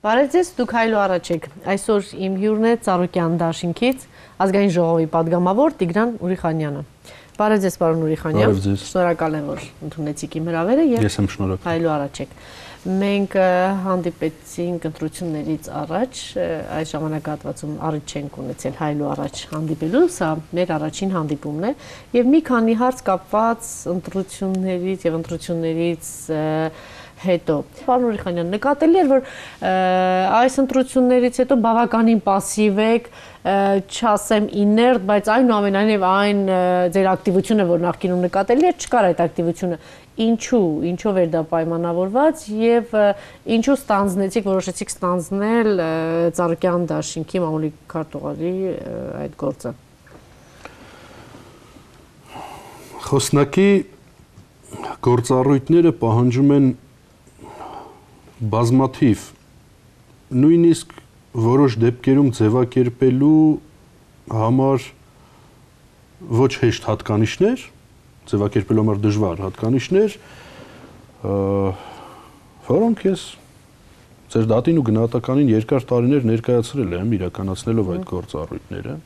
Բարև ձեզ, դուք հայլու առաջ եք։ Այսօր իմ հյուրն է Ծառուկյան դաշինքից ազգային ժողովի падգամավոր Տիգրան Ուրիխանյանը։ Բարև ձեզ, պարոն Ուրիխանյան։ Բարև ձեզ։ Շնորհակալ եմ, որ ընդունեցիք իմ հրավերը եւ Ես եմ շնորհակալ։ Հայլու առաջ եք։ Մենք հանդիպեցինք ընտրություններից առաջ, այս ժամանակահատվածում առիթ չենք ունեցել հայլու առաջ հանդիպելու, սա մեր առաջին հանդիպումն է եւ մի քանի հարց կապված ընտրություններից եւ ընտրություններից և հետո։ Պարոն Ուրիխանյան, նկատելի էր, որ այս ընտրություններից հետո բավականին пассив եք, չասեմ իներտ, բայց այնուամենայնիվ այն ձեր ակտիվությունը, որ նախկինում նկատելի էր, չկար այդ ակտիվությունը ինչու, ինչով էր դա պայմանավորված եւ ինչու ստանձնեցիք, որոշեցիք ստանձնել Ծառուկյան դաշինքի մամուլի քարտուղարի այդ գործը։ Խոսնակի գործառույթները պահանջում են բազմաթիվ նույնիսկ որոշ դեպքերում ձևակերպելու համար ոչ հեշտ հատկանիշներ, ձևակերպելու համար դժվար հատկանիշներ, որոնք ես ձեր դատին ու գնահատականին երկար տարիներ ներկայացրել եմ իրականացնելով այդ գործառույթները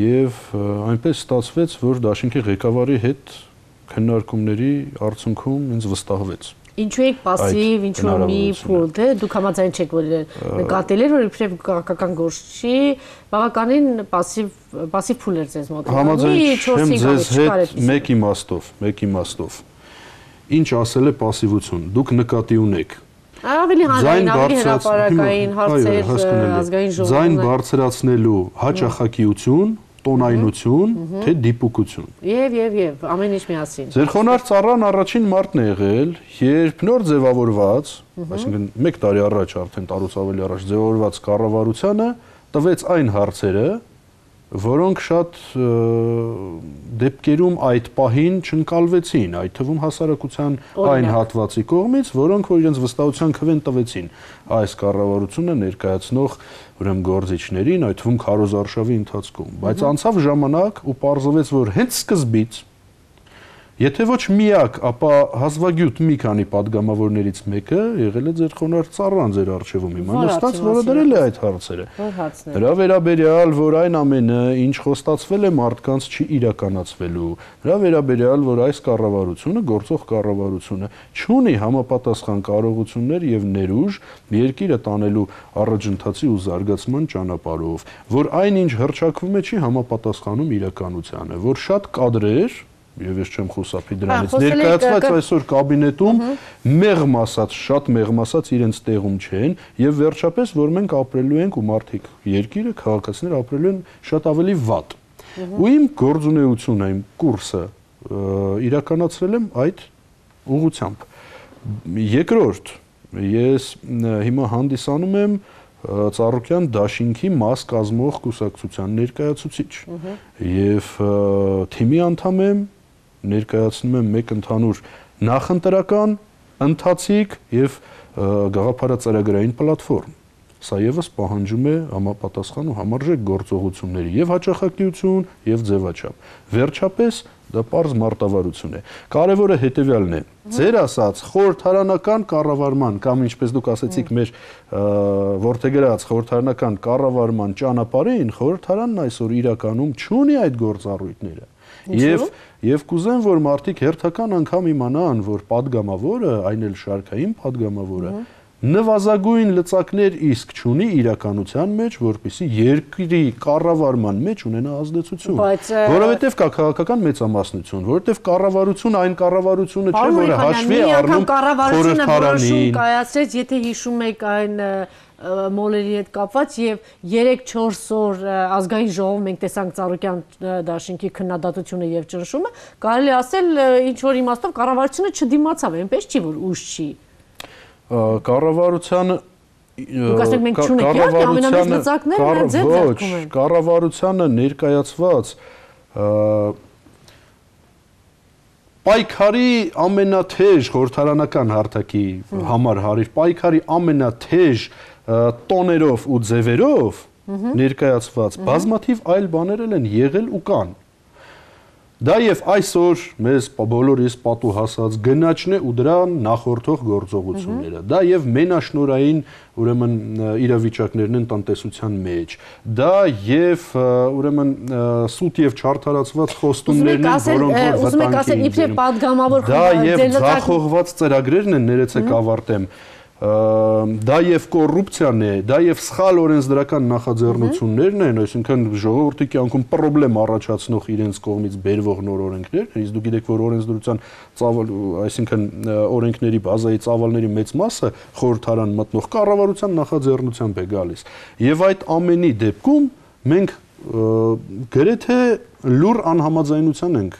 եւ այնպես ստացվեց, որ դաշինքի ղեկավարի հետ քննարկումների արդյունքում ինձ վստահվեց Ինչու եք пассив, ինչու մի փուլ, թե դուք համաձայն չեք որ նկատել էր որ իբրև քաղաքական գործ չի, բավականին пассив пассив փուլ էր ձեզ մոտ։ հա, Համաձայն չեմ ձեզ հետ մեկ իմաստով, մեկ իմաստով։ Ինչ ասել է пассивություն։ Դուք նկատի ունեք, ավելի հանրային, ավելի հրապարակային հարցեր ազգային ժողովուրդը։ Ձայն բարձրացնելու հաճախակիություն տոնայնություն, թե դիպուկություն։ Եվ եւ եւ ամեն ինչ միասին։ Ձեր խոնար ծառան առաջին մարտն է եղել, երբ նոր ձևավորված, այսինքն 1 տարի առաջ արդեն տարուց ավելի առաջ ձևավորված կառավարությանը տվեց այն հարցերը, որոնք շատ դեպքերում այդ պահին չընկալվեցին, այդ թվում հասարակության այն հատվածի կողմից, որոնք որ իրենց վստահության քվեն տվեցին այս կառավարությունը ներկայացնող ուրեմն գործիչներին, այդ թվում Քարոզ Արշավի ընթացքում, բայց անցավ ժամանակ ու պարզվեց, որ հենց սկզբից Եթե ոչ միակ, ապա հազվագյուտ մի քանի падգամավորներից մեկը եղել է ձեր խոնար ծառան ձեր արխիվում իմ հաստատ, որը դրել է այդ հարցերը։ Որ հարցները։ Դրա վերաբերյալ, որ այն ամենը, ինչ խոստացվել է մարդկանց չի իրականացվելու, դրա վերաբերյալ, որ այս կառավարությունը, գործող կառավարությունը չունի համապատասխան կարողություններ եւ ներուժ երկիրը տանելու առաջընթացի ու զարգացման ճանապարհով, որ այնինչ հրճակվում է չի համապատասխանում իրականությանը, որ շատ կադրեր եւ ես չեմ խուսափի դրանից ներկայացված այսօր կաբինետում մեղմ ասած շատ մեղմ ասած իրենց տեղում չեն եւ վերջապես որ մենք ապրելու ենք ու մարդիկ երկիրը քաղաքացիներ ապրելու են շատ ավելի վատ ու իմ գործունեությունը իմ կուրսը իրականացրել եմ այդ ուղությամբ երկրորդ ես հիմա հանդիսանում եմ Ծառուկյան դաշինքի մաս կազմող կուսակցության ներկայացուցիչ եւ թիմի անդամ եմ ներկայացնում եմ մեկ ընդհանուր նախընտրական, ընթացիկ եւ գաղափարածարագրային պլատֆորմ։ Սա եւս պահանջում է համապատասխան ու համարժեք գործողությունների եւ հաջողակիություն եւ ձևաչափ։ Վերջապես դա པարզ մարտավարություն է։ Կարևորը հետեւյալն է. ձեր ասած խորհրդարանական կառավարման կամ ինչպես դուք ասացիք մեր որթեգրած խորհրդարանական կառավարման ճանապարհին խորհրդարանն այսօր իրականում չունի այդ գործառույթները Եվ եւ կուզեմ, որ մարդիկ հերթական անգամ իմանան, որ падգամավորը, այն էլ շարքային падգամավորը նվազագույն լծակներ իսկ չունի իրականության մեջ, որպիսի երկրի կառավարման մեջ ունենա ազդեցություն։ Որովհետև կա քաղաքական մեծամասնություն, որովհետև կառավարություն այն կառավարությունը չէ, որը հաշվի առնում խորհրդարանին։ Կառավարությունը որոշում կայացրեց, եթե հիշում եք այն մոլերի հետ կապված եւ 3-4 օր ազգային ժողովում մենք տեսանք Ծառուկյան դաշինքի քննադատությունը եւ ճնշումը, կարելի ասել ինչ որ իմաստով կառավարությունը չդիմացավ, այնպես չի որ ուշ չի։ Կառավարությանը ձեր ձեռքում են։ Կառավարությանը ներկայացված պայքարի ամենաթեժ խորհրդարանական հարթակի համար հարիր պայքարի ամենաթեժ տոներով ու ձևերով ներկայացված բազմաթիվ այլ բաներ են եղել ու կան։ Դա եւ այսօր մեզ բոլորիս պատուհասած գնաճն է ու դրան նախորդող գործողությունները։ Դա եւ մենաշնորային, ուրեմն իրավիճակներն են տնտեսության մեջ։ Դա եւ ուրեմն սուտ եւ չարթարացված խոստումներն են, որոնք որ վտանգ են։ Ուզում եք ասել, իբրե падգամավոր խորհուրդ ձեր լտակ։ Դա եւ ցախողված ծրագրերն են, ներեցեք ավարտեմ։ mm -hmm դա եւ կոռուպցիան է, դա եւ սխալ օրենսդրական նախաձեռնություններն են, այսինքն ժողովրդի կյանքում խնդրեմ առաջացնող իրենց կողմից բերվող նոր օրենքներ, իսկ դուք գիտեք, որ օրենսդրության ծավալ, այսինքն օրենքների բազայի ծավալների մեծ մասը խորհրդարան մտնող կառավարության նախաձեռնությամբ է գալիս։ Եվ այդ ամենի դեպքում մենք գրեթե լուր անհամաձայնության ենք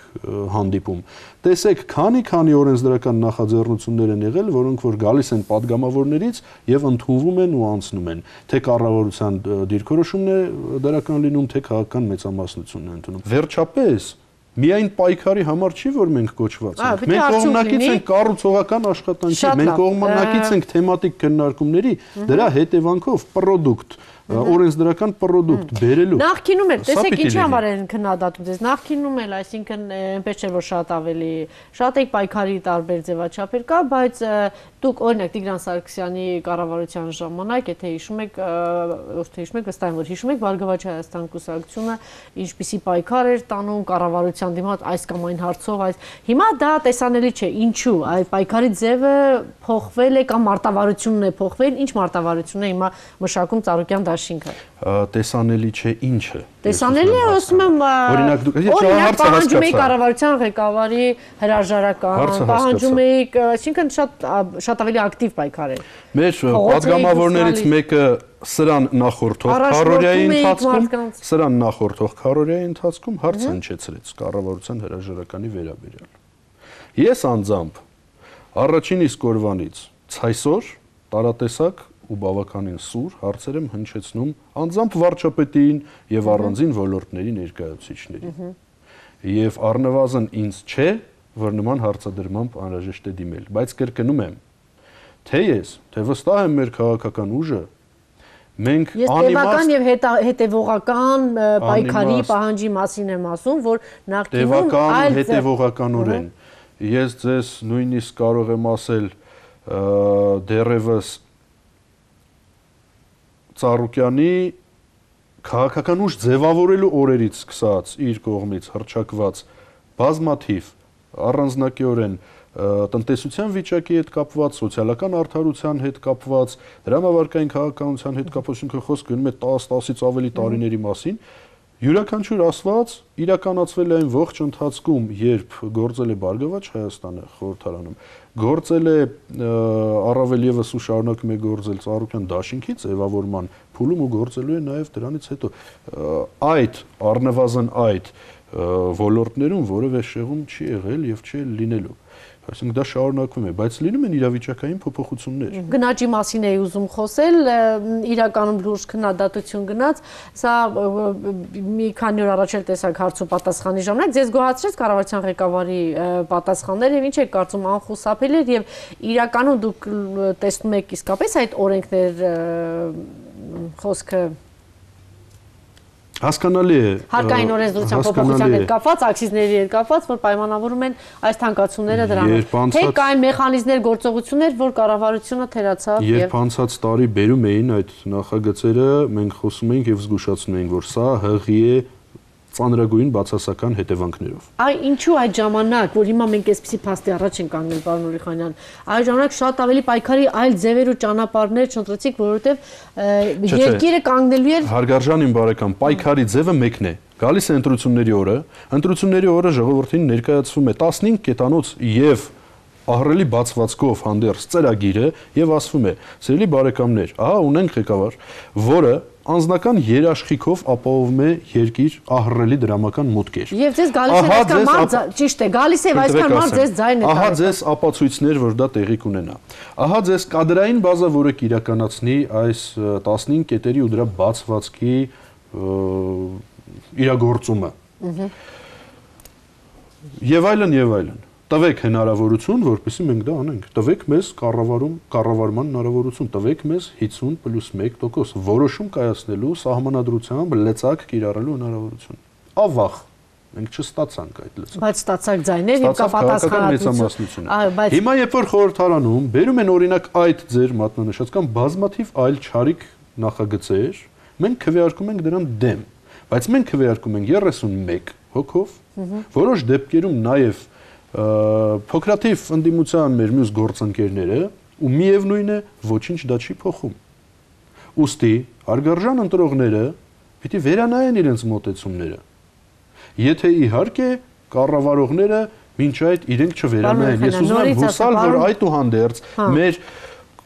հանդիպում։ Տեսեք, քանի քանի օրենսդրական նախաձեռնություններ են եղել, որոնք որ գալիս են падգամավորներից եւ ընդունվում են ու անցնում են, թե կառավարության դիրքորոշումն է դրական լինում, թե քաղաքական մեծամասնությունն է ընդունում։ Վերջապես Միայն պայքարի համար չի որ մենք կոչված ենք։ Մենք կողմնակից ենք կառուցողական աշխատանքի, մենք կողմնակից ենք թեմատիկ քննարկումների, դրա հետևանքով product օրենսդրական product բերելու։ Նախկինում էլ, տեսեք ինչի համար են քննադատում ձեզ։ Նախկինում էլ, այսինքն այնպես չէ որ շատ ավելի շատ է պայքարի տարբեր ձևաչափեր կա, բայց դուք օրինակ Տիգրան Սարգսյանի կառավարության ժամանակ, եթե հիշում եք, ըստ հիշում եք, վստահ եմ որ հիշում եք, Բարգավաճ Հայաստան կուսակցությունը ինչպիսի պայքար էր տանում կառավարության դիմաց այս կամ այն հարցով, այս հիմա դա տեսանելի չէ, ինչու, այդ պայքարի ձևը փոխվել է կամ մարտավարությունն է փոխվել, ինչ մարտավարությունն է հիմա մշակում Ծառուկյան դաշինքը։ Տեսանելի չէ ինչ է։ Տեսանելի է, ասում եմ, օրինակ դուք օրինակ պահանջում եք կառավարության ղեկավարի հրաժարական, պահանջում եք, այսինքն շատ շատ ավելի ակտիվ պայքար է։ Մեր падգամավորներից մեկը սրան նախորդող քարորիայի ընթացքում սրան նախորդող քարորիայի ընթացքում հարց հնչեցրեց կառավարության հրաժարականի վերաբերյալ։ Ես անձամբ առաջին իսկ օրվանից ցայսօր տարատեսակ ու բավականին սուր հարցեր եմ հնչեցնում անձամբ վարչապետին եւ առանձին ոլորտների ներկայացուցիչներին։ Եվ առնվազն ինձ չէ, որ նման հարցադրմամբ անհրաժեշտ է դիմել, բայց կրկնում եմ, թե ես, թե վստահ եմ մեր քաղաքական ուժը մենք անիմաստ եւ հետեւողական պայքարի պահանջի մասին եմ ասում, որ նախկինում այլ հետեւողականորեն ես ձեզ նույնիսկ կարող եմ ասել դերևս Ծառուկյանի քաղաքական ուժ ձևավորելու օրերից սկսած իր կողմից հրճակված բազմաթիվ առանձնակիորեն տնտեսության վիճակի հետ կապված, սոցիալական արդարության հետ կապված, դրամավարկային քաղաքականության հետ կապված, ինքը խոսք գնում է 10-10-ից ավելի տարիների մասին, յուրաքանչյուր ասված իրականացվել է այն ողջ ընթացքում, երբ գործել է Բարգավաճ Հայաստանը խորհրդարանում, գործել է առավել եւս ու շարունակում է գործել Ծառուկյան դաշինքի ձևավորման փուլում ու գործելու է նաեւ դրանից հետո այդ առնվազն այդ ոլորտներում որևէ շեղում չի եղել եւ չի լինելու Այսինքն դա շարունակվում է, բայց լինում են իրավիճակային փոփոխություններ։ Գնաճի մասին էի ուզում խոսել, իրականում լուրջ քննադատություն գնաց, սա մի քանի օր առաջ էլ տեսակ հարց ու պատասխանի ժամանակ ձեզ գոհացրեց կառավարության ղեկավարի պատասխանները եւ ինչ եք կարծում անխուսափելի էր եւ իրականում դուք տեսնում եք իսկապես այդ օրենքներ խոսքը Հասկանալի է։ Հարկային օրենսդրության փոփոխության հետ կապված, աքսիզների հետ կապված, որ պայմանավորում են այս թանկացումները դրանով։ Թե կային մեխանիզմներ, գործողություններ, որ կառավարությունը թերացավ եւ Երբ անցած տարի բերում էին այդ նախագծերը, մենք խոսում էինք եւ զգուշացնում էինք, որ սա հղի է ծանրագույն բացասական հետևանքներով։ Այ ինչու այդ ժամանակ, որ հիմա մենք այսպեսի փաստի առաջ ենք կանգնել, պարոն Ուրիխանյան, այդ ժամանակ շատ ավելի պայքարի այլ ձևեր ու ճանապարհներ չընտրեցիք, որովհետև երկիրը կանգնելու էր Հարգարժան իմ բարեկամ, պայքարի ձևը մեկն է։ Գալիս է ընտրությունների օրը, ընտրությունների օրը ժողովրդին ներկայացվում է 15 կետանոց եւ ահռելի բացվածքով հանդերձ ծրագիրը եւ ասվում է. «Սիրելի բարեկամներ, ահա ունենք ղեկավար, որը անձնական երաշխիքով ապահովում է երկիր ահռելի դրամական մուտքեր։ Եվ ձեզ գալիս է այսքան մարդ, ճիշտ է, գալիս է այսքան մարդ ձեզ ձայնը։ Ահա ձեզ ապացույցներ, որ դա տեղի կունենա։ Ահա ձեզ կադրային բազա, որը կիրականացնի այս 15 կետերի ու դրա բացվածքի իրագործումը։ Եվ այլն եւ այլն տվեք հնարավորություն, որպեսզի մենք դա անենք։ Տվեք մեզ կառավարում, կառավարման հնարավորություն, տվեք մեզ 50+1% որոշում կայացնելու սահմանադրությամբ լեցակ կիրառելու հնարավորություն։ Ավաղ Մենք չստացանք այդ լծակը։ Բայց ստացակ ձայներ եւ կա պատասխանատվություն։ Այո, բայց Հիմա երբ որ խորհրդարանում բերում են օրինակ այդ ձեր մատնանշած կամ բազմաթիվ այլ չարիք նախագծեր, մենք քվեարկում ենք դրան դեմ, բայց մենք քվեարկում ենք 31 հոգով, որոշ դեպքերում նաեւ փոքրաթիվ ընդդիմության մեր մյուս գործընկերները ու միևնույն է ոչինչ դա չի փոխում։ Ոստի արգարժան ընտրողները պիտի վերանայեն իրենց մոտեցումները Եթե իհարկե կառավարողները մինչ այդ իրենք չվերանային։ Ես ուզում եմ հուսալ, որ այդուհանդերձ հա։ մեր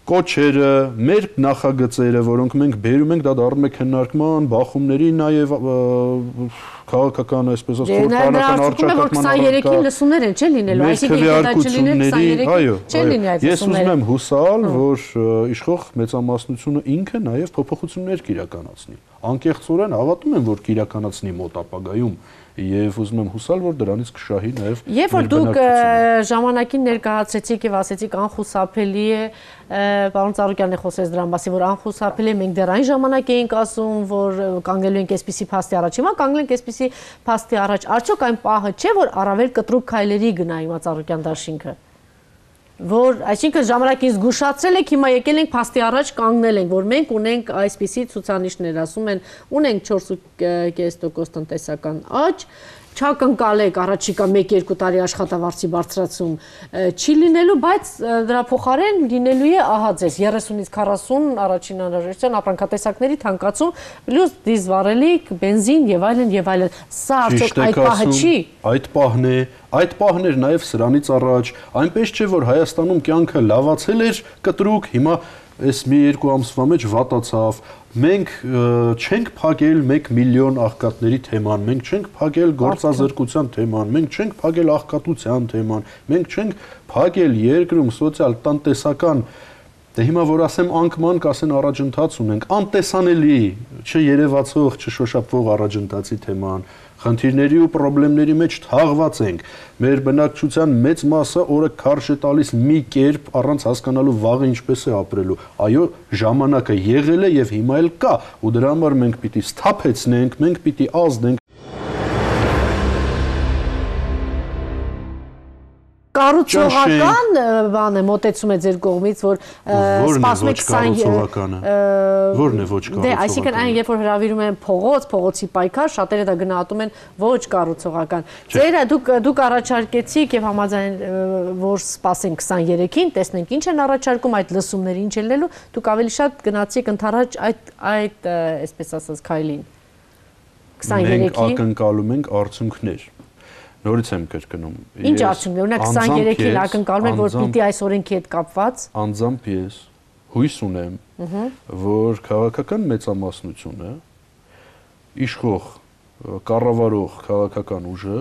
կոչերը, մեր նախագծերը, որոնք մենք բերում ենք, դա դառնում է քննարկման, բախումների, նաև քաղաքական, այսպես ասած, խորհրդարանական արժեքական 23-ին լսումներ են, չէ՞ լինելու, այսինքն դա չլիներ 23-ին, չէ՞ լինի այդ լսումները։ Ես ուզում եմ հուսալ, որ իշխող մեծամասնությունը ինքը նաև փոփոխություններ կիրականացնի։ Անկեղծորեն հավատում եմ, որ կիրականացնի մոտ ապագայում եւ ուզում եմ հուսալ, որ դրանից կշահի նաեւ Երբ որ դուք ժամանակին ներկայացրեցիք եւ ասեցիք անխուսափելի է, պարոն Ծառուկյանը խոսեց դրան մասի, որ անխուսափելի է, մենք դեռ այն ժամանակ էինք ասում, որ կանգնելու ենք այսպիսի փաստի առաջ։ Հիմա կանգնենք այսպիսի փաստի առաջ։ Արդյոք այն պահը չէ, որ առավել կտրուկ քայլերի գնա հիմա Ծառուկյան դաշինքը որ այսինքն ժամանակին զգուշացրել եք, հիմա եկել ենք փաստի առաջ կանգնել ենք, որ մենք ունենք այսպիսի ցուցանիշներ, ասում են, ունենք 4.5% տնտեսական աճ, չակնկալեք առաջիկա 1-2 տարի աշխատավարձի բարձրացում չի լինելու, բայց դրա փոխարեն լինելու է ահա ձեզ 30-ից 40 առաջին անհրաժեշտության ապրանքատեսակների թանկացում, պլյուս դիզվառելիք, բենզին եւ այլն եւ այլն։ Սա արդյոք այդ պահը չի։ Այդ պահն է, այդ պահն էր նաեւ սրանից առաջ, այնպես չէ որ Հայաստանում կյանքը լավացել էր կտրուկ, հիմա այս մի երկու ամսվա մեջ վատացավ, մենք չենք փակել 1 միլիոն աղքատների թեման, մենք չենք փակել գործազրկության թեման, մենք չենք փակել աղքատության թեման, մենք չենք փակել երկրում սոցիալ-տնտեսական Դե հիմա որ ասեմ անկման կասեն առաջընթաց ունենք, անտեսանելի, չերևացող, չշոշափվող առաջընթացի թեման, խնդիրների ու խնդիրների մեջ թաղված ենք։ Մեր բնակչության մեծ մասը օրը քարշ է տալիս մի կերպ առանց հասկանալու վաղը ինչպես է ապրելու։ Այո, ժամանակը եղել է եւ հիմա էլ կա, ու դրա համար մենք պիտի սթափեցնենք, մենք պիտի ազդենք կառուցողական բան է մոտեցում է ձեր կողմից, որ սպասում եք 20 Որն է ոչ կառուցողական։ Դե, այսինքն այն երբ որ հravirում են փողոց, փողոցի պայքար, շատերը դա գնահատում են ոչ կառուցողական։ Ձերը դուք դուք առաջարկեցիք եւ համաձայն որ սպասենք 23-ին, տեսնենք ինչ են առաջարկում այդ լսումները ինչ են լինելու, դուք ավելի շատ գնացիք ընթരാճ այդ այդ այսպես ասած քայլին։ 23-ին Մենք ակնկալում ենք արդյունքներ Նորից եմ կրկնում։ Ինչ արդյունք, օրինակ 23-ին ակնկալում եք, որ պիտի այս օրենքի հետ կապված։ Անձամբ ես հույս ունեմ, որ քաղաքական մեծամասնությունը իշխող կառավարող քաղաքական ուժը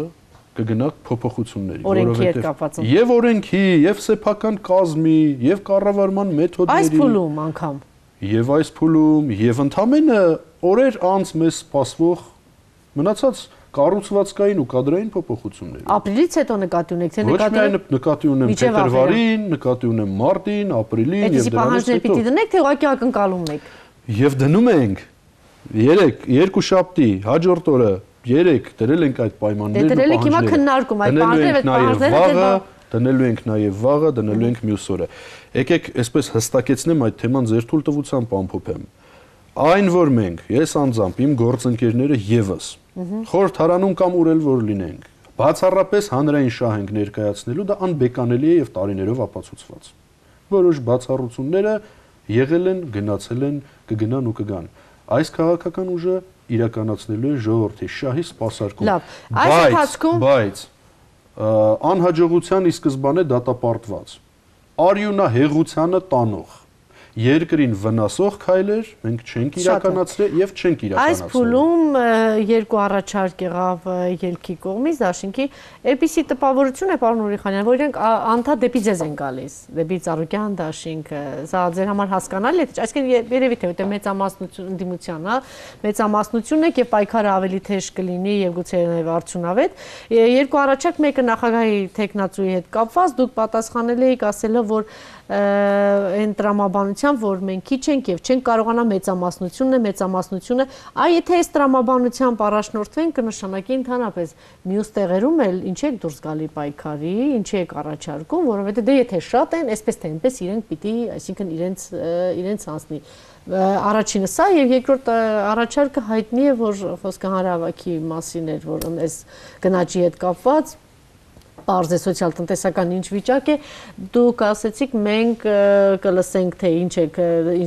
կգնա փոփոխությունների, որովհետև եւ օրենքի, եւ սեփական կազմի, եւ կառավարման մեթոդների Այս փուլում անգամ եւ այս փուլում եւ ընդամենը օրեր անց մեզ սպասվող մնացած կառուցվածքային ու կադրային փոփոխություններ։ Ապրիլից հետո նկատի ունեք, թե նկատի Ոչ միայն նկատի ունեմ փետրվարին, նկատի ունեմ մարտին, ապրիլին եւ դրանից հետո։ Այդ պահանջներ պիտի դնեք, թե ուղղակի ակնկալում եք։ Եվ դնում ենք 3 երկու շաբթի հաջորդ օրը 3 դրել ենք այդ պահանջները։ Դե դրել եք հիմա քննարկում այդ պահանջները, այդ պահանջները դնելու ենք նաև վաղը, դնելու ենք մյուս օրը։ Եկեք այսպես հստակեցնեմ այդ թեման ձեր թույլտվությամբ ամփոփեմ։ Այն որ մենք, ես անձամբ, իմ գործընկերները եւս խորհրդարանում կամ ուր որ լինենք, բացառապես հանրային շահ ենք ներկայացնելու, դա անբեկանելի է եւ տարիներով ապացուցված։ Որոշ բացառությունները եղել են, գնացել են, կգնան ու կգան։ Այս քաղաքական ուժը իրականացնելու է ժողովրդի շահի սպասարկում։ Լավ, այս ընթացքում բայց անհաջողության ի սկզբանե դատապարտված արյունա հեղությանը տանող երկրին վնասող քայլեր մենք չենք իրականացրել եւ չենք իրականացրել։ Այս փուլում երկու առաջարկ եղավ ելքի կողմից դաշինքի, այդպիսի տպավորություն է պարոն Ուրիխանյան, որ իրենք անդա դեպի ձեզ են գալիս, դեպի Ծառուկյան դաշինքը։ Սա ձեր համար հասկանալի է, այսինքն երևի թե որտեղ մեծամասնություն ընդդիմության, հա, մեծամասնությունն է եւ պայքարը ավելի թեժ կլինի եւ գուցե նաեւ արդյունավետ։ Երկու առաջարկ մեկը նախագահի տեխնացուի հետ կապված, դուք պատասխանել եք ասելով, որ այն տրամաբանությամբ, որ մենք քիչ ենք եւ չենք կարողանա մեծամասնությունն է, մեծամասնությունը, այ եթե այս տրամաբանությամբ առաջնորդվեն, կնշանակի ընդհանրապես մյուս տեղերում էլ ինչ եք դուրս գալի պայքարի, ինչ եք առաջարկում, որովհետեւ դե եթե շատ են, այսպես թե այնպես իրենք պիտի, այսինքն իրենց իրենց անցնի առաջինը սա եւ երկրորդ առաջարկը հայտնի է որ խոսքը հանրահավաքի մասին էր որ այս գնաճի հետ կապված բարձ է սոցիալ-տնտեսական ինչ վիճակ է դուք ասեցիք մենք կլսենք թե ինչ է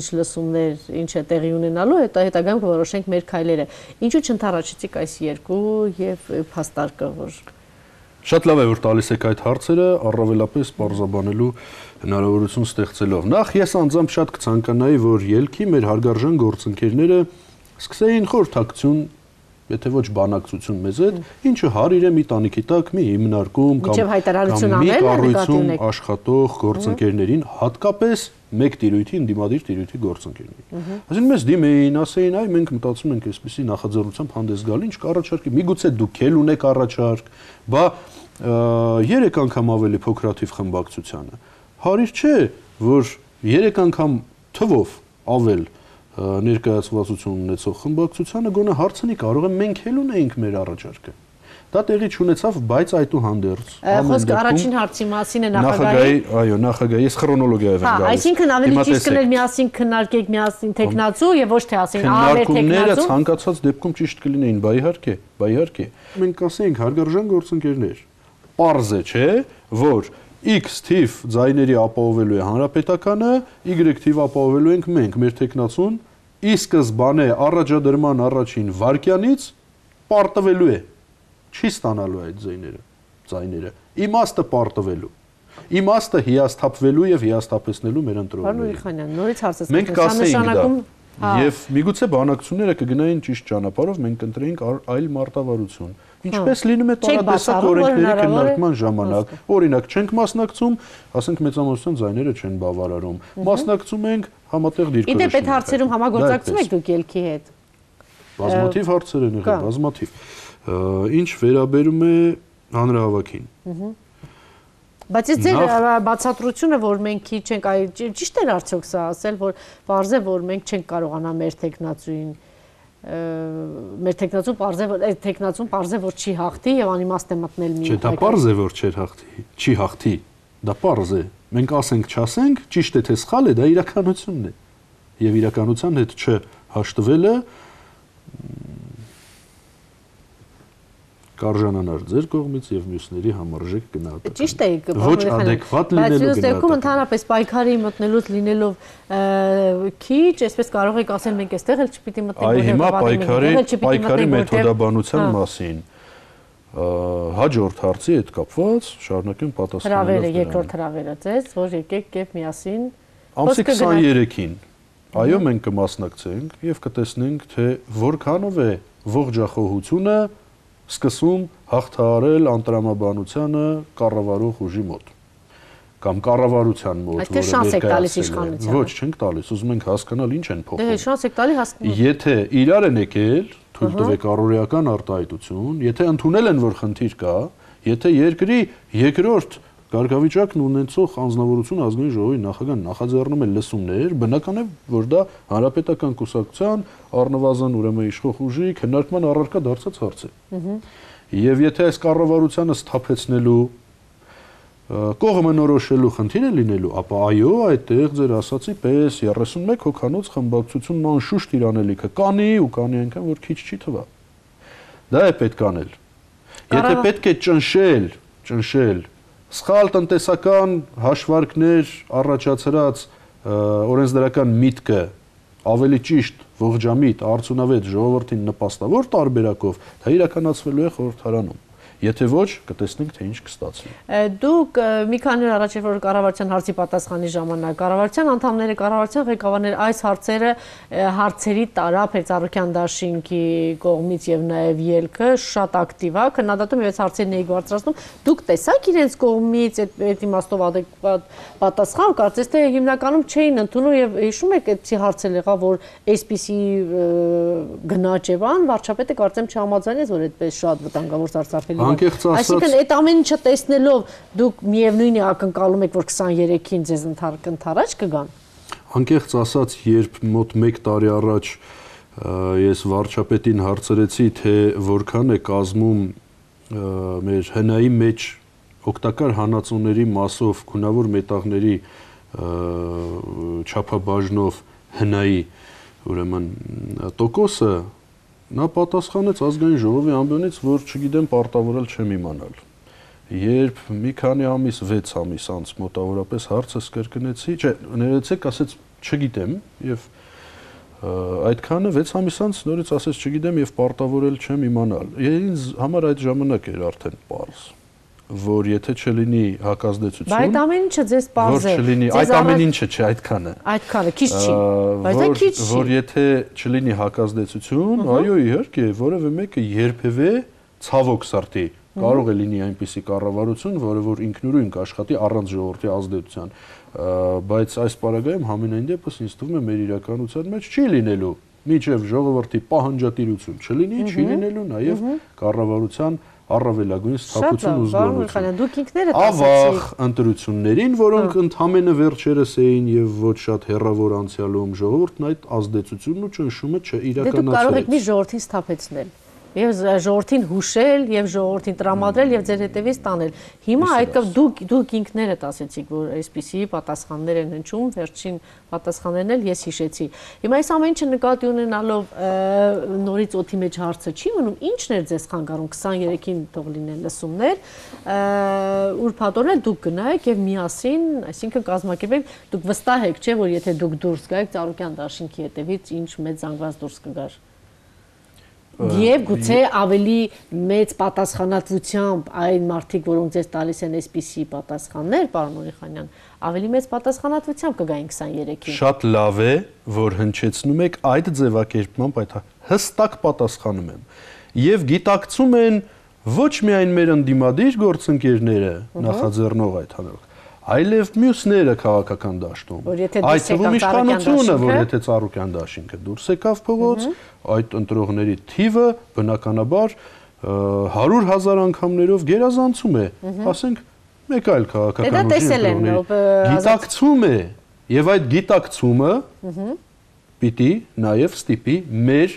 ինչ լսումներ ինչ է տեղի ունենալու հետո հետագայում կորոշենք մեր քայլերը ինչու չընթառաջեցիք այս երկու եւ փաստարկը որ Շատ լավ է որ տալիս եք այդ հարցերը առավելապես բարձաբանելու հնարավորություն ստեղծելով։ Նախ ես անձամբ շատ կցանկանայի, որ ելքի մեր հարգարժան գործընկերները սկսեին խորհրդակցություն եթե ոչ բանակցություն մեզ հետ, ինչը հարիր է մի տանիքի տակ մի հիմնարկում կամ կամ մի կառույցում աշխատող գործընկերներին, հատկապես մեկ տիրույթի ընդդիմադիր տիրույթի գործընկերներին։ Այսինքն մեզ դիմեին, ասեին, այ մենք մտածում ենք այսպեսի նախաձեռնությամբ հանդես գալ, ինչ կառաջարկի։ Միգուցե դուք էլ ունեք առաջարկ, բա 3 անգամ ավելի փոքրաթիվ խմբակցությանը։ Հարիր չէ, որ 3 անգամ թվով ավել ներկայացվածություն ունեցող խմբակցությանը գոնե հարցնի կարող է մենք էլ ունեինք մեր առաջարկը։ Դա տեղի չունեցավ, բայց այդուհանդերձ խոսքը առաջին հարցի մասին է նախագահի։ Այո, նախագահի, ես քրոնոլոգիա եմ գալիս։ Հա, այսինքն ավելի ճիշտ կներ միասին քննարկեք միասին տեխնացու եւ ոչ թե ասեն ահաբեր տեխնացու։ ցանկացած դեպքում ճիշտ կլինեին, բա իհարկե, բա իհարկե։ Մենք ասենք հարգարժան գործընկերներ։ Պարզ է, չէ, որ X թիվ ձայների ապահովելու է հանրապետականը, Y թիվ ապահովելու ենք մենք, մեր տեխնացուն ի սկզբանե առաջադրման առաջին վարքյանից պարտվելու է։ Չի ստանալու այդ ձայները, ձայները։ Իմաստը պարտվելու։ Իմաստը հիասթափվելու եւ հիասթափեցնելու մեր ընտրողներին։ Պարոն Իխանյան, նորից հարցը մենք կասեինք դա։ հա։ Եվ միգուցե բանակցությունները կգնային ճիշտ ճանապարհով, մենք կընտրեինք այլ մարտավարություն Ինչպես լինում է տարատեսակ օրենքների քննարկման ժամանակ, օրինակ չենք մասնակցում, ասենք մեծամասնության ձայները չեն բավարարում։ Մասնակցում ենք համատեղ դիրքորոշում։ Իդեպ այդ հարցերում համագործակցում եք դուք ելքի հետ։ Բազմաթիվ հարցեր են եղել, բազմաթիվ։ Ինչ վերաբերում է հանրահավաքին։ Բայց այս ձեր բացատրությունը, որ մենք քիչ ենք, ճիշտ է արդյոք սա ասել, որ է, որ մենք չենք կարողանա մեր տեխնացուին մեր տեխնացուն parze որ այդ տեխնացուն parze որ չի հաղթի եւ անիմաստ է մտնել մի Չէ, դա parze որ չէր հաղթի, չի հաղթի։ Դա parze։ Մենք ասենք, չասենք, ճիշտ է թե սխալ է, դա իրականությունն է։ Եվ իրականության հետ չհաշտվելը կարժանանար ձեր կողմից եւ մյուսների համարժեք գնահատական։ Ճիշտ է, ոչ adekvat լինելու գնահատական։ Բայց դեպքում ընդհանրապես պայքարի մտնելուց լինելով քիչ, այսպես կարող եք ասել մենք այստեղ էլ չպիտի մտնենք։ Այ հիմա պայքարի պայքարի մեթոդաբանության մասին հաջորդ հարցի հետ կապված շարունակեմ պատասխանել։ Հրավերը, երկրորդ հրավերը ձեզ, որ եկեք եւ միասին ամսի 23-ին այո մենք կմասնակցենք եւ կտեսնենք թե որքանով է ողջախոհությունը սկսում հաղթահարել անտրամաբանությանը կառավարող ուժի մոտ կամ կառավարության մոտ, որը շանս եք տալիս իշխանությանը։ Ոչ, չենք տալիս, ուզում ենք հասկանալ ինչ են փոխում։ Դե շանս եք տալի հասկանալ։ Եթե իրար են եկել, թույլ տվեք առօրեական արտահայտություն, եթե ընդունել են, որ խնդիր կա, եթե երկրի երկրորդ Կարգավիճակն ունեցող անձնավորություն ազգային ժողովի նախագահան նախաձեռնում է լսումներ, բնական է, որ դա հանրապետական կուսակցության առնվազն ուրեմն իշխող ուժի քննարկման առարկա դարձած հարց է։ Եվ եթե այս կառավարությանը սթափեցնելու կողմը նորոշելու խնդիր է լինելու, ապա այո, այդտեղ ձեր ասացի պես 31 հոկանոց խմբակցությունն անշուշտ իր անելիքը կանի ու կանի այնքան որ քիչ չի թվա։ Դա է պետք անել։ Եթե պետք է ճնշել, ճնշել սխալ տնտեսական հաշվարկներ առաջացրած օրենսդրական միտքը ավելի ճիշտ ողջամիտ արդյունավետ ժողովրդին նպաստավոր տարբերակով դա իրականացվելու է խորհրդարանում Եթե ոչ, կտեսնենք թե ինչ կստացվի։ Դուք մի քանի օր առաջ որ կառավարության հարցի պատասխանի ժամանակ կառավարության անդամները, կառավարության ղեկավարները այս հարցերը հարցերի տարապ է Ծառուկյան դաշինքի կողմից եւ նաեւ ելքը շատ ակտիվ է, քննադատում եւ այս հարցերն էի բարձրացնում։ Դուք տեսաք իրենց կողմից այդ այդ իմաստով adekvat պատասխան, կարծես թե հիմնականում չէին ընդունում եւ հիշում եք այդպիսի հարցեր եղավ, որ այսպիսի գնաճ եւ ան վարչապետը կարծեմ չհամաձայնեց, որ այդպես շատ վտանգավոր ծարծարվելի Անկեղծ ասած, այսինքն այդ ամեն ինչը տեսնելով դուք միևնույն է ակնկալում եք, որ 23-ին ձեզ ընթառաջ կգան։ Անկեղծ ասած, երբ մոտ 1 տարի առաջ ես վարչապետին հարցրեցի, թե որքան է կազմում մեր հնայի մեջ օգտակար հանածոների մասով գունավոր մետաղների չափաբաժնով հնայի ուրեմն տոկոսը նա պատասխանեց ազգային ժողովի ամբիոնից, որ չգիտեմ պարտավորել չեմ իմանալ։ Երբ մի քանի ամիս, 6 ամիս անց մոտավորապես հարցս կրկնեցի, չէ, ներեցեք, ասեց չգիտեմ եւ այդքանը 6 ամիս անց նորից ասեց չգիտեմ եւ պարտավորել չեմ իմանալ։ Ինձ համար այդ ժամանակ էր արդեն པարզ որ եթե չլինի հակազդեցություն Բայց ամեն ինչը ձեզ པարզ է որ չլինի այդ ամեն ինչը չէ այդքանը այդքանը քիչ չի բայց դա քիչ չի որ եթե չլինի հակազդեցություն այո իհարկե որևէ մեկը երբևէ ցավոք սրտի կարող է լինի այնպիսի կառավարություն, որը որ ինքնուրույն կաշխատի առանց ժողովրդի ազդեցության, բայց այս պարագայում համենայն դեպս ինձ թվում է մեր իրականության մեջ չի լինելու միջև ժողովրդի պահանջատիրություն չլինի, չի լինելու նաև կառավարության առավելագույն ստապություն ու զգոնություն։ Դուք ինքներդ ասացիք ավաղ ընտրություններին, որոնք ընդհանրապես վերջերս էին եւ ոչ շատ հերրավոր անցյալում ժողովուրդն այդ ազդեցությունն ու ճնշումը չիրականացրեց։ Դե դուք կարող եք մի ժողովրդին ստապեցնել եւ ժողովրդին հուշել եւ ժողովրդին տրամադրել եւ ձեր հետևից տանել։ Հիմա այդ կապ դուք դուք ինքներդ ասեցիք, որ այսպիսի պատասխաններ են հնչում, վերջին պատասխաններն էլ ես հիշեցի։ Հիմա այս ամեն ինչը նկատի ունենալով նորից օթի մեջ հարցը չի մնում, ի՞նչն էր ձեզ խանգարում 23-ին թող լինեն լսումներ, ուրփաթորեն դուք գնայեք եւ միասին, այսինքն կազմակերպեք, դուք վստահ եք, չէ, որ եթե դուք դուրս գայեք Ծառուկյան դաշինքի հետևից ինչ մեծ զանգված դուրս կգար։ Եվ գուցե ավելի մեծ պատասխանատվությամբ այն մարդիկ, որոնք ձեզ տալիս են այսպիսի պատասխաններ, պարոն Օրիխանյան, ավելի մեծ պատասխանատվությամբ կգային 23-ին։ Շատ լավ է, որ հնչեցնում եք այդ ձևակերպմամբ այդ հստակ պատասխանում եմ։ Եւ գիտակցում են ոչ միայն մեր ընդդիմադիր գործընկերները նախաձեռնող այդ հանրок, այլև մյուսները քաղաքական դաշտում։ Այդ թվում իշխանությունը, որ եթե Ծառուկյան դաշինքը դուրս եկավ փողոց, այդ ընտրողների թիվը բնականաբար 100.000 անգամներով գերազանցում է, ասենք մեկ այլ քաղաքական ուժի գիտակցում է եւ այդ գիտակցումը պիտի նաեւ ստիպի մեր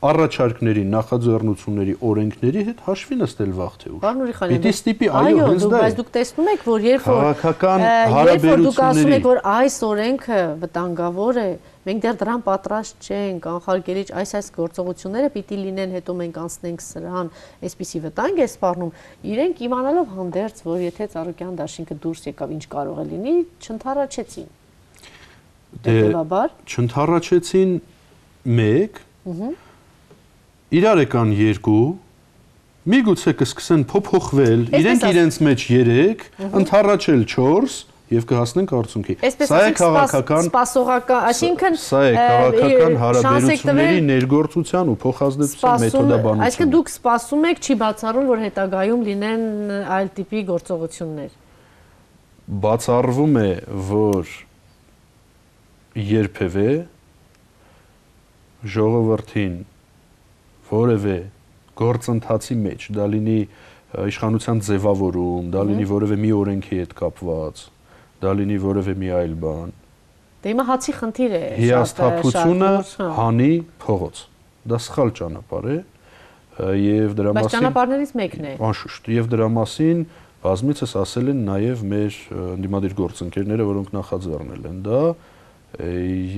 առաջարկների, նախաձեռնությունների, օրենքների հետ հաշվի նստել վաղ թե ուշ։ Պարոն Ուրիխանյան, պիտի ստիպի, այո, հենց դա։ Բայց դուք տեսնում եք, որ երբ որ քաղաքական երբ որ դուք ասում եք, որ այս օրենքը վտանգավոր է, մենք դեռ դրան պատրաստ չենք, անխարգելիչ այս այս գործողությունները պիտի լինեն, հետո մենք անցնենք սրան, այսպիսի վտանգ է սպառնում, իրենք իմանալով հանդերձ, որ եթե Ծառուկյան դաշինքը դուրս եկավ, ինչ կարող է լինի, չընթառաջեցին։ Դե չընթառաջեցին 1 Ահա իրար եկան երկու, միգուցե կսկսեն փոփոխվել, իրենք իրենց մեջ 3, ընթառաջել 4 եւ կհասնենք արդյունքի։ Սա է քաղաքական սպասողական, այսինքն սա է քաղաքական հարաբերությունների ներգործության ու փոխազդեցության մեթոդաբանությունը։ Այսինքն դուք սպասում եք, չի բացառում, որ հետագայում լինեն այլ տիպի գործողություններ։ Բացառվում է, որ երբևէ ժողովրդին որևէ գործընթացի մեջ, դա լինի իշխանության ձևավորում, դա լինի որևէ մի օրենքի հետ կապված, դա լինի որևէ մի այլ բան։ Դե հիմա հացի խնդիր է, հիասթափությունը հանի փողոց։ Դա սխալ ճանապարհ է եւ դրա մասին Բայց ճանապարհներից մեկն է։ Անշուշտ, եւ դրա մասին բազմիցս ասել են նաև մեր ընդդիմադիր գործընկերները, որոնք նախաձեռնել են դա,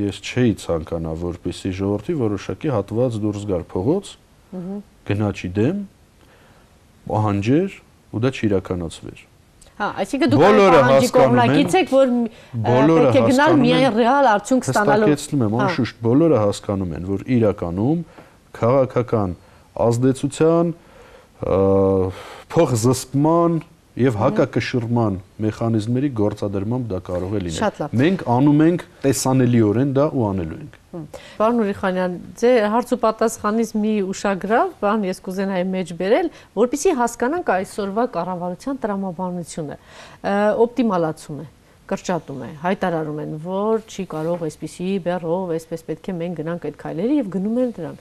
ես չէի ցանկանա, որպեսի ժողովրդի որոշակի հատված դուրս գար փողոց, գնաճի դեմ պահանջեր ու դա չիրականացվեր։ Հա, այսինքն դուք պահանջի կողմնակից եք, որ պետք է գնալ միայն ռեալ արդյունք ստանալու։ Հստակեցնում եմ, անշուշտ բոլորը հասկանում են, որ իրականում քաղաքական ազդեցության փոխզսպման եւ հակակշռման մեխանիզմերի գործադրմամբ դա կարող է լինել։ Մենք անում ենք տեսանելիորեն դա ու անելու ենք։ Պարոն Ուրիխանյան, ձեր հարց ու պատասխանից մի ուշագրավ բան ես կուզենայի մեջ բերել, որpիսի հասկանանք այսօրվա կառավարության տրամաբանությունը։ Օպտիմալացում է կրճատում է, հայտարարում են, որ չի կարող այսպիսի բեռով, այսպես պետք է մենք գնանք այդ քայլերի եւ գնում են դրան։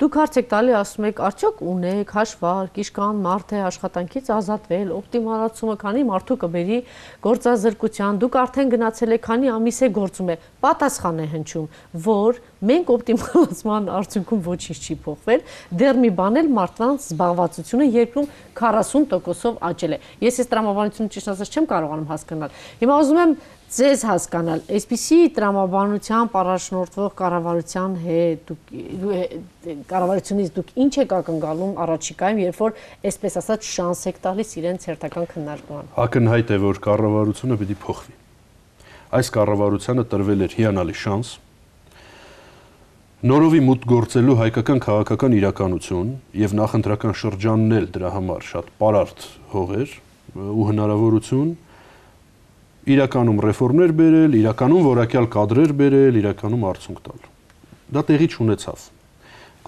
Դուք հարց եք տալի, ասում եք, արդյոք ունեք հաշվարկ, իշքան մարդ է աշխատանքից ազատվել, օպտիմալացումը քանի մարդու կբերի գործազրկության, դուք արդեն գնացել եք, քանի ամիս է գործում է։ Պատասխան է հնչում, որ մենք օպտիմալացման արդյունքում ոչինչ չի փոխվել, դեռ մի բան էլ մարդկանց զբաղվածությունը երկրում 40%-ով աճել է։ Ես այս տրամաբանությունը ճիշտ ասած չեմ կարողանում հասկանալ։ Հիմա ուզում եմ ձեզ հասկանալ, այսպիսի տրամաբանությամբ առաջնորդվող կառավարության հետ, դուք կառավարությունից դուք ինչ եք ակնկալում առաջիկայում, երբ որ այսպես ասած շանս եք տալիս իրենց հերթական քննարկման։ Ակնհայտ է, որ կառավարությունը պիտի փոխվի։ Այս կառավարությանը տրվել էր հիանալի շանս, նորովի մուտք գործելու հայկական քաղաքական իրականություն եւ նախընտրական շրջանն էլ դրա համար շատ պարարտ հողեր ու հնարավորություն իրականում ռեֆորմներ բերել, իրականում որակյալ կադրեր բերել, իրականում արդյունք տալ։ Դա տեղի չունեցավ։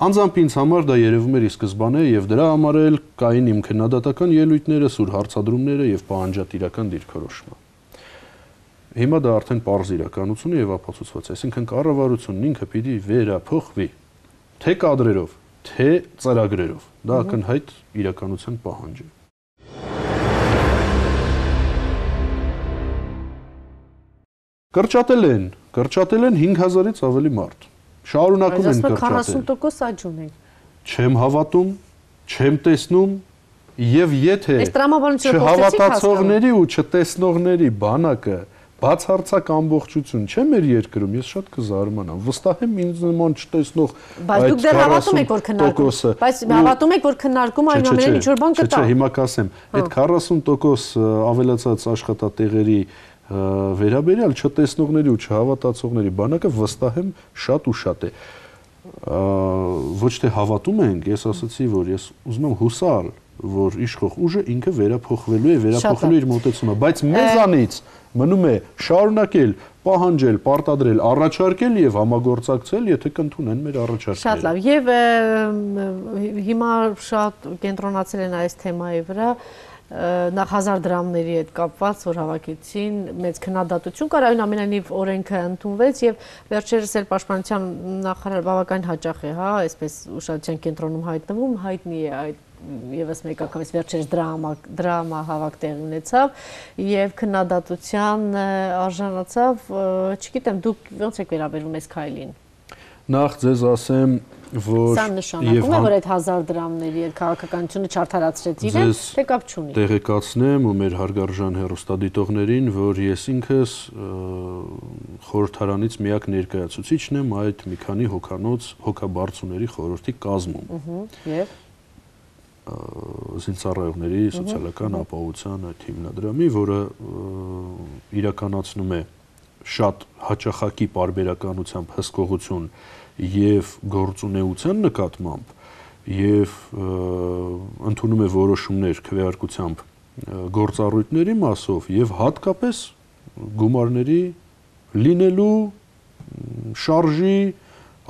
Անձամբ ինձ համար դա երևում էր ի սկզբանե եւ դրա համար էլ կային իմ քննադատական ելույթները, սուր հարցադրումները եւ պահանջատիրական դիրքորոշումը։ Հիմա դա արդեն པարզ իրականություն է եւ ապացուցված, այսինքն կառավարությունն ինքը պիտի վերափոխվի թե կադրերով, թե ծրագրերով։ Դա ակնհայտ իրականության պահանջ է։ Կրճատել են, կրճատել են 5000-ից ավելի մարդ։ Շարունակում են կրճատել։ 40% աճ ունեն։ Չեմ հավատում, չեմ տեսնում եւ եթե չհավատացողների ու չտեսնողների բանակը բացարձակ ամբողջություն չէ մեր երկրում, ես շատ կզարմանամ։ Վստահ եմ ինձ նման չտեսնող բայց դուք դեռ հավատում եք որ քննարկում, բայց հավատում եք որ քննարկում այնուամենայնիվ ինչ որ բան կտա։ Չէ, հիմա կասեմ, այդ 40% avելացած աշխատատեղերի վերաբերյալ չտեսնողների ու չհավատացողների բանակը վստահ եմ շատ ու շատ է ոչ թե հավատում ենք, ես ասացի, որ ես ուզում եմ հուսալ, որ իշխող ուժը ինքը վերափոխվելու է, վերափոխելու իր մոտեցումը, բայց մեզանից մնում է շարունակել պահանջել, պարտադրել, առաջարկել եւ համագործակցել, եթե կընդունեն մեր առաջարկները։ Շատ լավ։ Եվ հիմա շատ կենտրոնացել են այս թեմայի վրա նախ 1000 դրամների հետ կապված, որ հավաքեցին, մեծ քննադատություն կար, այնուամենայնիվ օրենքը ընդունվեց եւ վերջերս էլ պաշտպանության նախարար բավական հաճախ է, հա, այսպես ուշադրության կենտրոնում հայտնվում, հայտնի է այդ եւս մեկ անգամից վերջերս դրամա դրամա հավաք տեղ ունեցավ եւ քննադատության արժանացավ, չգիտեմ, դուք ոնց եք վերաբերվում այս քայլին։ Նախ ձեզ ասեմ, որ Սա նշանակում է, որ այդ 1000 դրամների այդ քաղաքականությունը չարթարացրեց իրեն, թե կապ չունի։ Տեղեկացնեմ ու մեր հարգարժան հերոստադիտողներին, որ ես ինքս խորհրդարանից միակ ներկայացուցիչն եմ այդ մի քանի հոկանոց հոկաբարձուների խորհրդի կազմում։ Եվ զինծառայողների սոցիալական ապահովության այդ հիմնադրամի, որը իրականացնում է շատ հաճախակի բարբերականությամբ հսկողություն եւ գործունեության նկատմամբ եւ ընդունում է որոշումներ քվեարկությամբ գործառույթների մասով եւ հատկապես գումարների լինելու շարժի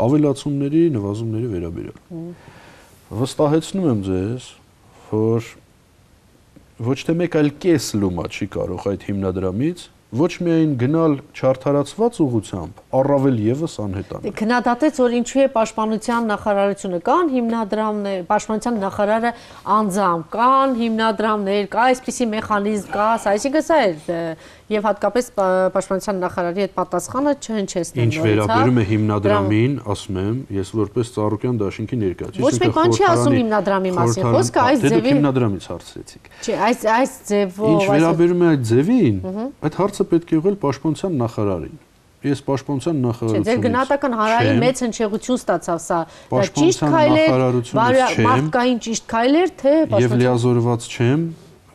ավելացումների, նվազումների վերաբերյալ։ Վստահեցնում եմ ձեզ, որ ոչ թե մեկ այլ կես լումա չի կարող այդ հիմնադրամից ոչ միայն գնալ չարթարացված ուղությամբ, առավել եւս անհետանալ։ Քննադատեց, որ ինչու է պաշտպանության նախարարությունը կան հիմնադրամներ, պաշտպանության նախարարը անձամբ կան հիմնադրամներ, կա այսպիսի մեխանիզմ կա, այսինքն սա է եւ հատկապես պաշտպանության նախարարի այդ պատասխանը չհնչեցնել։ Ինչ վերաբերում է հիմնադրամին, ասում եմ, ես որպես Ծառուկյան դաշինքի ներկայացուցիչ, ոչ մեկ բան չի ասում հիմնադրամի մասին, խոսքը այս ձևի հիմնադրամից հարցրեցիք։ Չէ, այս այս ձևով Ինչ վերաբերում է այդ ձևին, այդ հարցը պետք է ուղղել պաշտպանության նախարարին ես պաշտպանության նախարարությունից։ Չէ, ձեր գնահատական հարայի մեծ հնչեղություն ստացավ սա։ Դա ճիշտ քայլեր, մարդկային ճիշտ քայլեր, թե պաշտպանության։ Եվ լիազորված չեմ,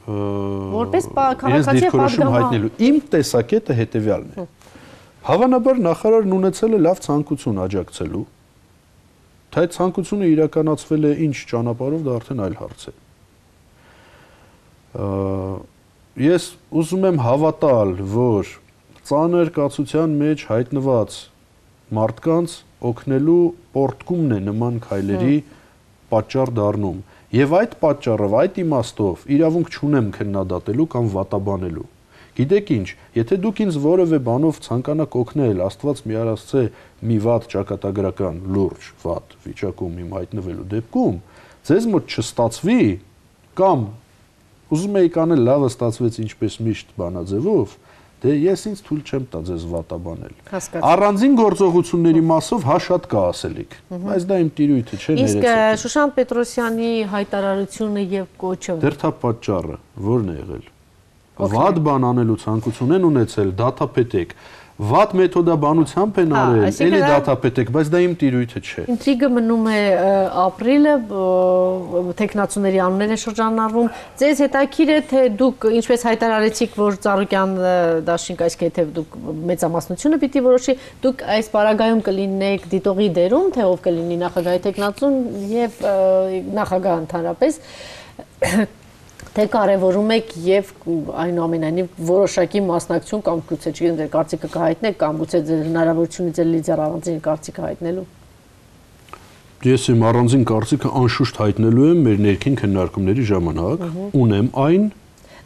որպես քաղաքացի պատգամահայտնելու։ Իմ տեսակետը հետեւյալն է։ Հավանաբար նախարարն ունեցել է լավ ցանկություն աջակցելու, թե այդ ցանկությունը իրականացվել է ինչ ճանապարհով, դա արդեն այլ հարց է։ Ես ուզում եմ հավատալ, որ ծանր կացության մեջ հայտնված մարդկանց օգնելու պորտկումն է նման քայլերի պատճառ դառնում։ Եվ այդ պատճառով, այդ իմաստով իրավունք չունեմ քննադատելու կամ վատաբանելու։ Գիտեք ինչ, եթե դուք ինձ որևէ բանով ցանկանաք օգնել, Աստված մի արածցե մի վատ ճակատագրական լուրջ վատ վիճակում իմ հայտնվելու դեպքում, ձեզ մոտ չստացվի կամ ուզում եք անել լավը ստացվեց ինչպես միշտ բանաձևով, դե ես ինձ թույլ չեմ տա ձեզ վատաբանել։ Առանձին գործողությունների մասով հա շատ կա ասելիք, բայց դա իմ տիրույթը չէ ներեցեք։ Իսկ Շուշան Պետրոսյանի հայտարարությունը եւ կոչը դերթա պատճառը ո՞րն է եղել։ Վատ բան անելու ցանկություն են ունեցել, դատապետեք, վատ մեթոդաբանությամբ են արել, էլի դատապետեք, բայց դա իմ տիրույթը չէ։ Ինտրիգը մնում է ապրիլը, տեխնացուների անուններ է շրջանառվում։ Ձեզ հետաքրիր է թե դուք ինչպես հայտարարեցիք, որ Ծառուկյան դաշինք այսքան թե դուք մեծամասնությունը պիտի որոշի, դուք այս պարագայում կլինեք դիտողի դերում, թե ով կլինի նախագահի տեխնացուն եւ նախագահ ընդհանրապես թե կարևորում եք եւ այնուամենայնիվ որոշակի մասնակցություն կամ գուցե չգիտեմ ձեր կարծիքը կհայտնեք կամ գուցե ձեր հնարավորությունը ձեր լիդեր առանձին կարծիքը հայտնելու Ես իմ առանձին կարծիքը անշուշտ հայտնելու եմ մեր ներքին քննարկումների ժամանակ, ունեմ այն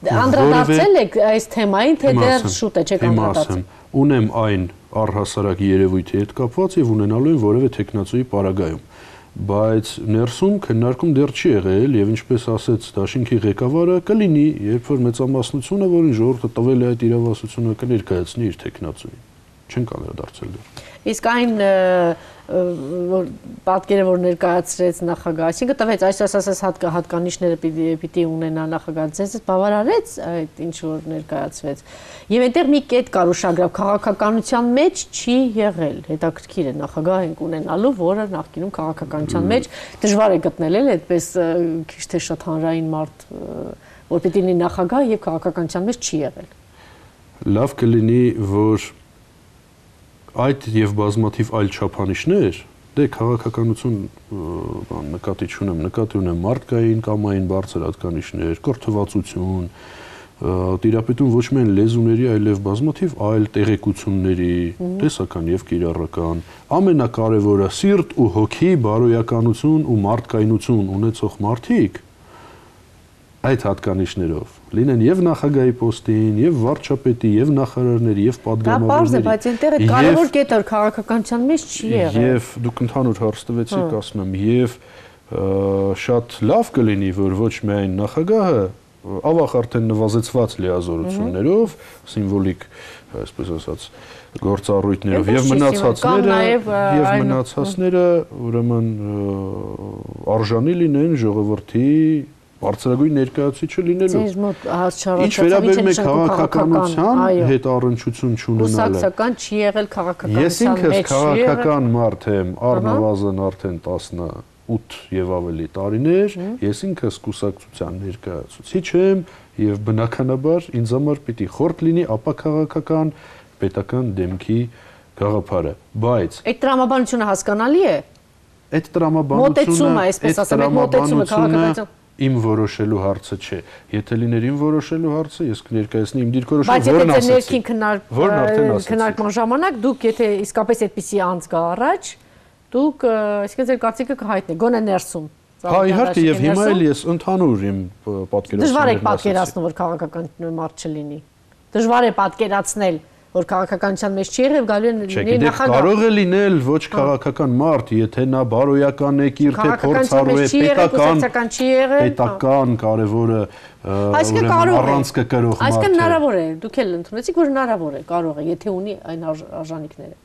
դե Անդրադարձել եք այս թեմային, թե դեռ շուտ է չեք անդրադարձել։ Ունեմ այն առհասարակ երևույթի հետ կապված եւ ունենալու եմ որևէ տեխնացուի պարագայում բայց ներսում քննարկում դեռ չի եղել եւ ինչպես ասեց Դաշինքի ղեկավարը կլինի, երբ որ մեծամասնությունը, որին ժողովուրդը տվել է այդ իրավասությունը, կներկայացնի իր տեխնացուին։ Չեն կանրադարձել դեռ։ Իսկ այն որ պատկերը որ ներկայացրեց նախագահ, այսինքն տվեց այս ասած հատկանիշները պիտի պիտի ունենա նախագահ, ձեզ բավարարեց այդ ինչ որ ներկայացվեց։ Եվ այնտեղ մի կետ կար ուշագրավ քաղաքականության մեջ չի եղել։ Հետաքրքիր է նախագահ ենք ունենալու, որը նախկինում քաղաքականության մեջ դժվար է գտնել էլ այդպես քիչ թե շատ հանրային մարդ, որ պիտի լինի նախագահ եւ քաղաքականության մեջ չի եղել։ Լավ կլինի, որ այդ եւ բազմաթիվ այլ չափանիշներ դե քաղաքականություն բան նկատի չունեմ, նկատի ունեմ մարդկային կամային բարձր հատկանիշներ, կրթվածություն, տիրապետում ոչ միայն լեզուների, այլև բազմաթիվ այլ տեղեկությունների, տեսական եւ կիրառական, ամենակարևորը սիրտ ու հոգի բարոյականություն ու մարդկայնություն ունեցող մարդիկ այդ հատկանիշներով լինեն եւ նախագահի պոստին, եւ վարչապետի, եւ նախարարների, եւ падգամավորների։ Դա բարձր, բայց այնտեղ է կարևոր կետեր քաղաքականության մեջ չի եղել։ Եվ դուք ընդհանուր հարց տվեցիք, հա։ ասում եմ, եւ շատ լավ կլինի, որ ոչ միայն նախագահը ավախ արդեն նվազեցված լիազորություններով, սիմվոլիկ, այսպես ասած, գործառույթներով եւ մնացածները եւ մնացածները ուրեմն արժանի լինեն ժողովրդի բարձրագույն ներկայացուցիչը լինելու։ Ձեզ մոտ հասարակական Ինչ վերաբերում է քաղաքականության հետ առնչություն չունենալը։ Կուսակցական չի եղել քաղաքականության մեջ։ Ես ինքս քաղաքական մարդ եմ, առնվազն արդեն 18 եւ ավելի տարիներ, ես ինքս կուսակցության ներկայացուցիչ եմ եւ բնականաբար ինձ համար պիտի խորտ լինի ապա քաղաքական պետական դեմքի գաղափարը, բայց այդ տրամաբանությունը հասկանալի է։ Այդ տրամաբանությունը, մոտեցումը, այսպես ասեմ, այդ մոտեցումը քաղաքականության իմ որոշելու հարցը չէ։ Եթե լիներ իմ որոշելու հարցը, ես կներկայացնեի իմ դիրքորոշումը, որն ասացի։ Բայց եթե ներքին քննարկման ժամանակ դուք եթե իսկապես այդպիսի անց գա առաջ, դուք այսինքն ձեր կարծիքը կհայտնեք, գոնե ներսում։ Հա, իհարկե, եւ հիմա էլ ես ընդհանուր իմ պատկերացումը։ Դժվար է պատկերացնել, որ քաղաքական մարդ չլինի։ Դժվար է պատկերացնել, որ քաղաքականության մեջ չի եղել, գալու է լինի նախագահ։ Կարող է լինել ոչ հա։ քաղաքական մարդ, եթե նա բարոյական է, կիրթ է, փորձառու է, պետական, չի եղել, պետական կարևորը ուրեմն առանցքը կրող մարդ։ Այսինքն հնարավոր է, դուք էլ ընդունեցիք, որ հնարավոր է, կարող է, եթե ունի այն արժանինքները։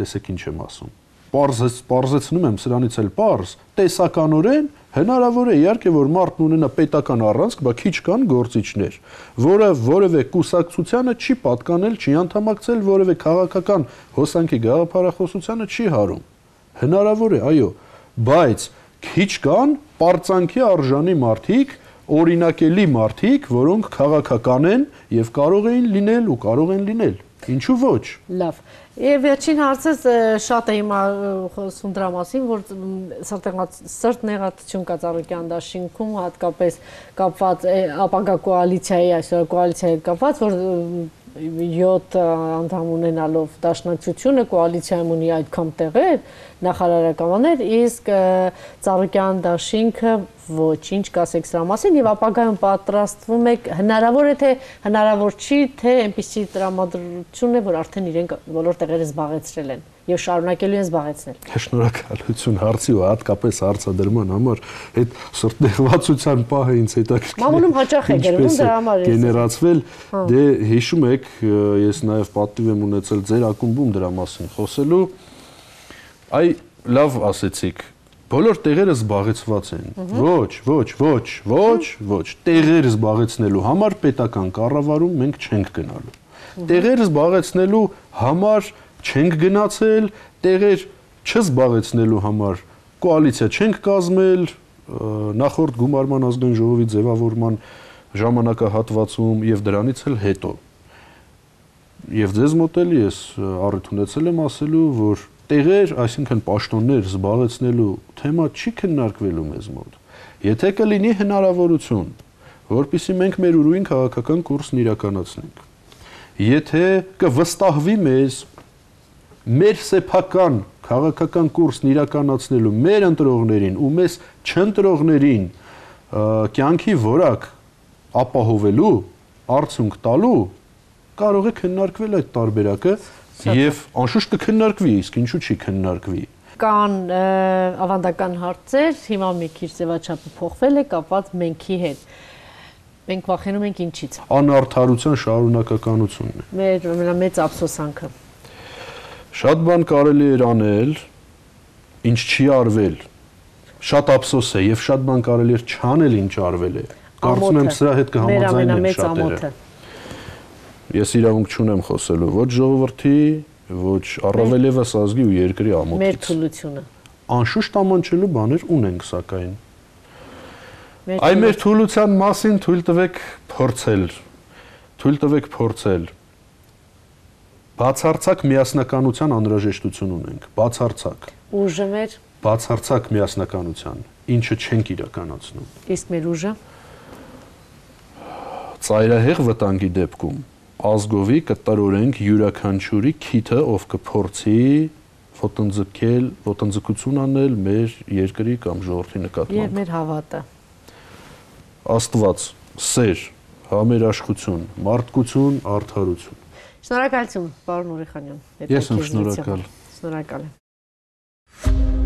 Տեսեք ինչ եմ ասում։ Պարզեց, պարզեցնում եմ սրանից էլ պարզ, տեսականորեն Հնարավոր է իհարկե որ մարդն ունենա պետական առանցք, բայց քիչ կան գործիչներ, որը որևէ կուսակցությանը չի պատկանել, չի անդամակցել որևէ քաղաքական հոսանքի գաղափարախոսությանը չի հարում։ Հնարավոր է, այո, բայց քիչ կան པարծանքի արժանի մարդիկ, օրինակելի մարդիկ, որոնք քաղաքական են եւ կարող էին լինել ու կարող են լինել։ Ինչու ոչ։ Լավ։ Եվ վերջին հարցս շատ է հիմա խոսում դրա մասին, որ սրտնեղատություն կա Ծառուկյան դաշինքում, հատկապես կապված ապագա կոալիցիայի, այսօր կոալիցիայի հետ կապված, որ 7 անդամ ունենալով դաշնակցությունը կոալիցիայում ունի այդքան տեղեր, նախարարականներ, իսկ Ծառուկյան դաշինքը ոչինչ կասեք սրա մասին եւ ապագայում պատրաստվում եք հնարավոր է թե հնարավոր չի թե այնպիսի տրամադրություն է որ արդեն իրենք բոլոր տեղերը զբաղեցրել են եւ շարունակելու են զբաղեցնել։ Շնորհակալություն հարցի ու հատկապես հարցադրման համար այդ սրտեղվածության պահը ինձ հետաքրքիր։ Մամուլում հաճախ է գրվում դրա համար։ Գեներացվել հա։ դե հիշում եք ես նաեւ պատիվ եմ ունեցել ձեր ակումբում դրա մասին խոսելու։ Այ լավ ասեցիք բոլոր տեղերը զբաղեցված են։ Ոչ, ոչ, ոչ, ոչ, ոչ։ Տեղերը զբաղեցնելու համար պետական կառավարում մենք չենք գնալու։ Տեղերը զբաղեցնելու համար չենք գնացել, տեղեր չզբաղեցնելու համար կոալիցիա չենք կազմել, նախորդ գումարման ազգային ժողովի ձևավորման ժամանակահատվածում եւ դրանից էլ հետո։ Եվ ձեզ մոտ էլ ես առիթ ունեցել եմ ասելու, որ տեղեր, այսինքն պաշտոններ զբաղեցնելու թեմա չի քննարկվելու մեզ մոտ։ Եթե կլինի հնարավորություն, որpիսի մենք մեր ուրույն քաղաքական կուրսն իրականացնենք։ Եթե կվստահվի մեզ մեր սեփական քաղաքական կուրսն իրականացնելու մեր ընտրողներին ու մեզ չընտրողներին կյանքի որակ ապահովելու արդյունք տալու կարող է քննարկվել այդ տարբերակը եւ անշուշտ կքննարկվի, իսկ ինչու՞ չի քննարկվի կան ավանդական հարցեր, հիմա մի քիչ ձևաչափը փոխվել է կապված մենքի հետ։ Մենք վախենում ենք ինչից։ Անարթարության շարունակականությունն է։ Մեր ամենամեծ ափսոսանքը։ Շատ բան կարելի էր անել, ինչ չի արվել։ Շատ ափսոս է եւ շատ բան կարելի էր չանել, ինչ արվել է։ Կարծում եմ սրա հետ կհամաձայնեն շատերը։ Ես իրավունք չունեմ խոսելու ոչ ժողովրդի, ոչ առավել եւս ազգի ու երկրի ամոթից։ Մեր թուլությունը։ Անշուշտ ամանչելու բաներ ունենք սակայն։ Այ մեր թուլության մասին թույլ տվեք փորձել։ Թույլ տվեք փորձել բացարձակ միասնականության անհրաժեշտություն ունենք, բացարձակ։ Ուժը մեր բացարձակ միասնականության, ինչը չենք իրականացնում։ Իսկ մեր ուժը ծայրահեղ վտանգի դեպքում ազգովի կտրորենք յուրաքանչյուրի քիթը, ով կփորձի ոտնձգել, ոտնձգություն անել մեր երկրի կամ ժողովրդի նկատմամբ։ Եվ մեր հավատը։ Աստված, սեր, համերաշխություն, մարդկություն, արդարություն։ Շնորհակալություն, պարոն Ուրիխանյան։ Ես եմ շնորհակալ։ Շնորհակալ եմ։